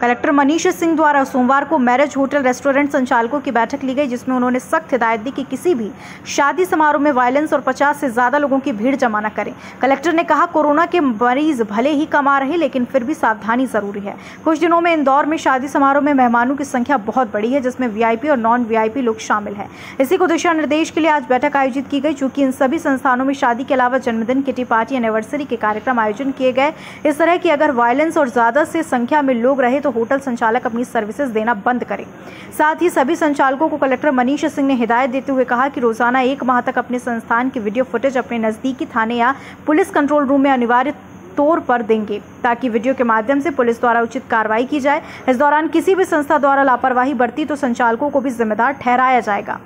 Collector Manish Singh द्वारा सोमवार को मैरिज होटल रेस्टोरेंट संचालकों की बैठक ली गई, जिसमें उन्होंने सख्त हिदायत दी कि किसी भी शादी समारोह में वायलेंस और 50 से ज़्यादा लोगों की भीड़ जमा न करें। कलेक्टर ने कहा, कोरोना के मरीज़ भले ही कम आ रहे, लेकिन फिर भी सावधानी ज़रूरी है। कुछ दिनों में इंदौर में शादी समारोह में मेहमानों की संख्या बहुत बड़ी है, जिसमें वीआईपी और नॉन वीआईपी लोग शामिल हैं। इसी को दिशा निर्देश के लिए आज बैठक आयोजित की गई चूँकि इन सभी संस्थानों में शादी के अलावा जन्मदिन, किटी पार्टी, एनिवर्सरी के कार्यक्रम आयोजन किए गए। इस तरह की अगर वायलेंस और ज़्यादा से संख्या में लोग रहे तो होटल संचालक अपनी सर्विसेज़ देना बंद करें। साथ ही सभी संचालकों को कलेक्टर मनीष सिंह ने हिदायत देते हुए कहा कि रोज़ाना एक माह तक अपने संस्थान की वीडियो फुटेज अपने नजदीकी थाने या पुलिस कंट्रोल रूम में अनिवार्य तौर पर देंगे, ताकि वीडियो के माध्यम से पुलिस द्वारा उचित कार्रवाई की जाए। इस दौरान किसी भी संस्था द्वारा लापरवाही बरती तो संचालकों को भी जिम्मेदार ठहराया जाएगा।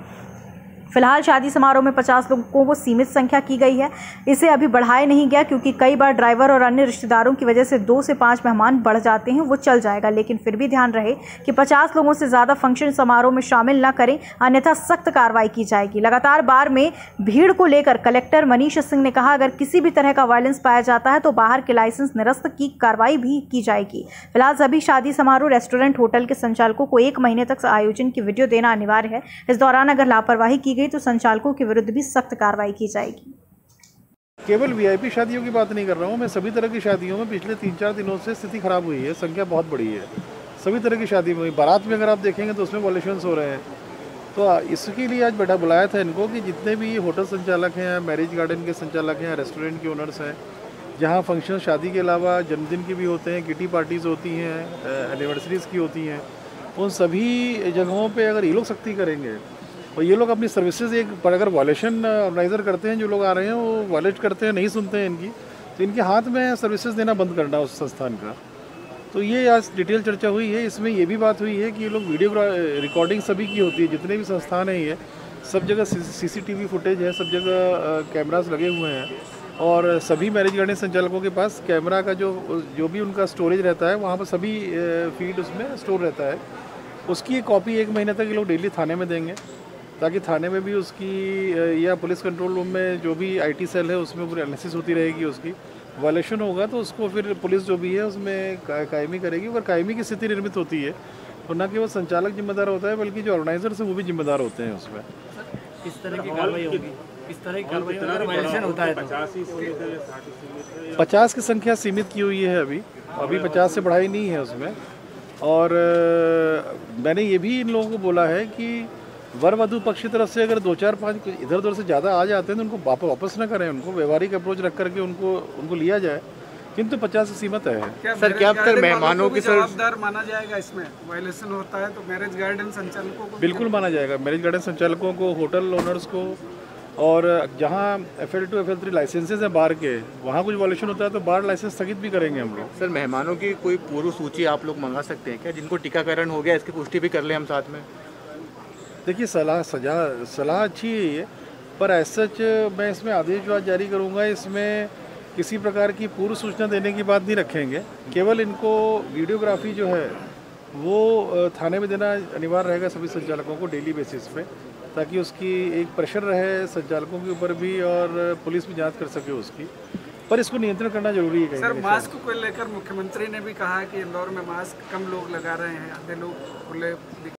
फ़िलहाल शादी समारोह में 50 लोगों को सीमित संख्या की गई है। इसे अभी बढ़ाया नहीं गया क्योंकि कई बार ड्राइवर और अन्य रिश्तेदारों की वजह से दो से पाँच मेहमान बढ़ जाते हैं, वो चल जाएगा। लेकिन फिर भी ध्यान रहे कि 50 लोगों से ज़्यादा फ़ंक्शन समारोह में शामिल न करें, अन्यथा सख्त कार्रवाई की जाएगी। लगातार बार में भीड़ को लेकर कलेक्टर मनीष सिंह ने कहा, अगर किसी भी तरह का वायलेंस पाया जाता है तो बाहर के लाइसेंस निरस्त की कार्रवाई भी की जाएगी। फ़िलहाल सभी शादी समारोह रेस्टोरेंट होटल के संचालकों को एक महीने तक आयोजन की वीडियो देना अनिवार्य है। इस दौरान अगर लापरवाही की गई तो संचालकों के विरुद्ध भी सख्त कार्रवाई की जाएगी। केवल वीआईपी शादियों की बात नहीं कर रहा हूँ, मैं सभी तरह की शादियों में पिछले तीन चार दिनों से स्थिति खराब हुई है, संख्या बहुत बड़ी है। सभी तरह की शादी में बारात में अगर आप देखेंगे तो उसमें वॉलेशन हो रहे हैं। तो इसके लिए आज बैठा बुलाया था इनको कि जितने भी होटल संचालक हैं मैरिज गार्डन के संचालक हैं रेस्टोरेंट के ओनर्स हैं, जहाँ फ़ंक्शन शादी के अलावा जन्मदिन की भी होते हैं किटी पार्टीज़ होती हैं एनिवर्सरीज़ की होती हैं, उन सभी जगहों पे अगर ये लोग सख्ती करेंगे और ये लोग अपनी सर्विसेज़ एक पर अगर वॉलेशन ऑर्गेनाइज़र करते हैं, जो लोग आ रहे हैं, वो वॉलेट करते हैं, नहीं सुनते हैं इनकी तो इनके हाथ में सर्विसेज़ देना बंद करना उस संस्थान का। तो ये आज डिटेल चर्चा हुई है, इसमें ये भी बात हुई है कि ये लोग वीडियो रिकॉर्डिंग सभी की होती है, जितने भी संस्थान हैं ये, सब जगह सीसीटीवी फुटेज है, सब जगह कैमरास लगे हुए हैं, और सभी मैरिज गार्डन संचालकों के पास कैमरा का जो जो भी उनका स्टोरेज रहता है, वहाँ पर सभी फ़ीड उसमें स्टोर रहता है। उसकी एक कॉपी एक महीने तक ये लोग डेली थाने में देंगे। ताकि थाने में भी उसकी या पुलिस कंट्रोल रूम में जो भी आईटी सेल है उसमें पूरी एनालिसिस होती रहेगी उसकी। वायलेशन होगा तो उसको फिर पुलिस जो भी है उसमें कायमी करेगी अगर कायमी की स्थिति निर्मित होती है। तो न केवल संचालक जिम्मेदार होता है बल्कि जो ऑर्गेनाइजर है वो भी जिम्मेदार होते हैं उसमें। किस तरह की कार्रवाई होगी? तरह की कार्रवाई होता है तो। पचास की संख्या सीमित की हुई है अभी। अभी पचास से बढ़ाई नहीं है उसमें। और मैंने ये भी इन लोगों को बोला है कि वर वधु पक्ष की तरफ़ से अगर दो चार पाँच इधर उधर से ज़्यादा आ जाते हैं तो उनको वापस वापस ना करें उनको व्यवहारिक अप्रोच रख करके उनको उनको लिया जाए। किंतु पचास से सीमित है। सर क्या फिर मेहमानों की जवाबदार माना जाएगा इसमें? वायलेशन होता है तो मैरिज गार्डन संचालकों को बिल्कुल माना जाएगा। मैरिज गार्डन संचालकों को होटल ओनर्स को और जहाँ F L two F L three licenses हैं बार के वहाँ कुछ वॉल्यूशन होता है तो बार लाइसेंस स्थगित भी करेंगे हम लोग। सर मेहमानों की कोई पूर्व सूची आप लोग मंगा सकते हैं क्या? जिनको टीकाकरण हो गया इसकी पुष्टि भी कर ले हम साथ में। देखिए सलाह सजा सलाह अच्छी है ये पर सच मैं इसमें आदेश जो जारी करूँगा। इसमें किसी प्रकार की पूर्व सूचना देने की बात नहीं रखेंगे। केवल इनको वीडियोग्राफी जो है वो थाने में देना अनिवार्य रहेगा सभी संचालकों को डेली बेसिस पे ताकि उसकी एक प्रेशर रहे संचालकों के ऊपर भी और पुलिस भी जाँच कर सके उसकी। पर इसको नियंत्रण करना ज़रूरी है सर। मास्क को लेकर मुख्यमंत्री ने भी कहा कि इंदौर में मास्क कम लोग लगा रहे हैं आधे लोग खुले